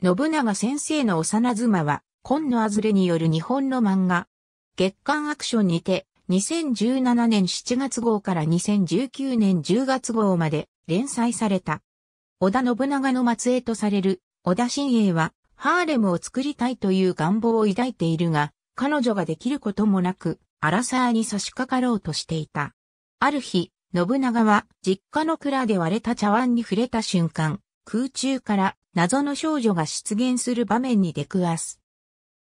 信長先生の幼妻は、今野あずれによる日本の漫画。月刊アクションにて、2017年7月号から2019年10月号まで連載された。織田信長の末裔とされる織田新英はハーレムを作りたいという願望を抱いているが、彼女ができることもなく、アラサーに差し掛かろうとしていた。ある日、信長は実家の蔵で割れた茶碗に触れた瞬間、空中から謎の少女が出現する場面に出くわす。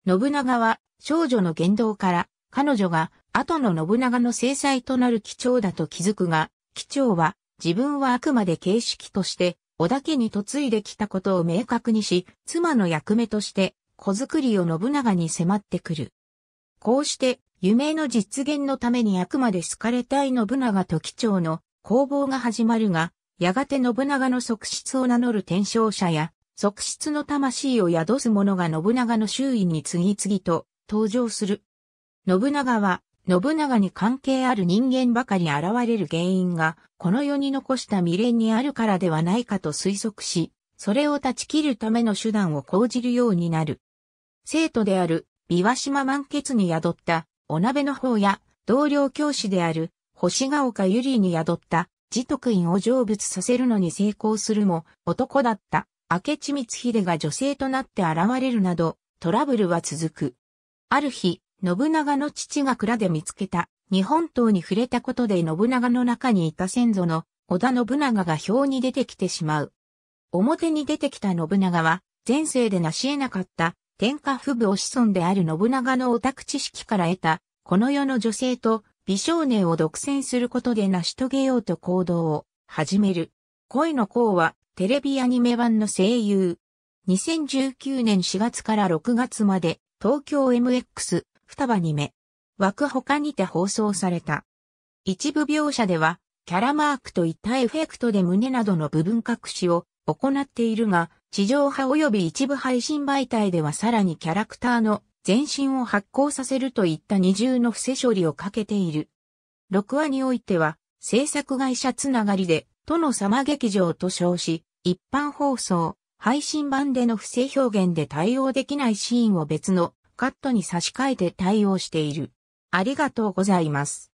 信長は少女の言動から彼女が後の信長の制裁となる貴長だと気づくが、貴長は自分はあくまで形式として織田家に嫁いできたことを明確にし、妻の役目として子作りを信長に迫ってくる。こうして夢の実現のためにあくまで好かれたい信長と貴長の攻防が始まるが、やがて信長の側室を名乗る転生者や、側室の魂を宿す者が信長の周囲に次々と登場する。信長は信長に関係ある人間ばかり現れる原因が、この世に残した未練にあるからではないかと推測し、それを断ち切るための手段を講じるようになる。生徒である、琵琶島満血に宿った、お鍋の方や、同僚教師である、星ヶ丘ゆりに宿った、自徳院を成仏させるのに成功するも、男だった、明智光秀が女性となって現れるなど、トラブルは続く。ある日、信長の父が蔵で見つけた日本刀に触れたことで信長の中にいた先祖の織田信長が表に出てきてしまう。表に出てきた信長は前世で成し得なかった天下不武を子孫である信長のオタク知識から得たこの世の女性と美少年を独占することで成し遂げようと行動を始める。恋の子はテレビアニメ版の声優。2019年4月から6月まで東京 MX 双葉に目。枠他にて放送された。一部描写では、キャラマークといったエフェクトで胸などの部分隠しを行っているが、地上波及び一部配信媒体ではさらにキャラクターの全身を発酵させるといった二重の伏せ処理をかけている。6話においては、制作会社つながりで、都の様劇場と称し、一般放送、配信版での不正表現で対応できないシーンを別のカットに差し替えて対応している。ありがとうございます。